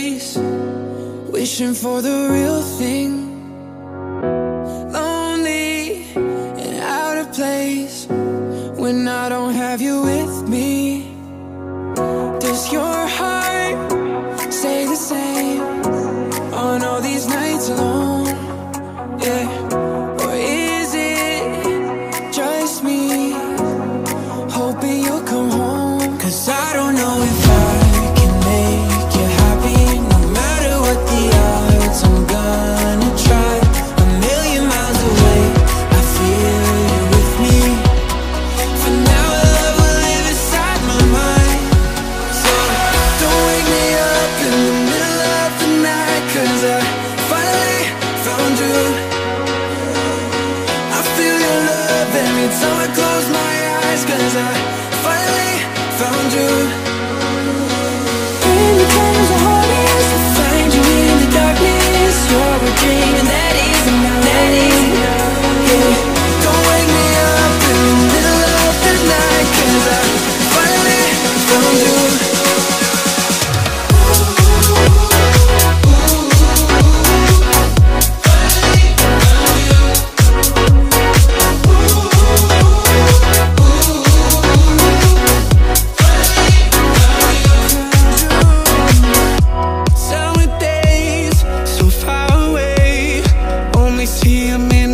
days Wishing for the real thing. Lonely and out of place When I don't have you with me. Does your heart say the same On all these nights alone? Yeah. Cause I don't summer clothes See him in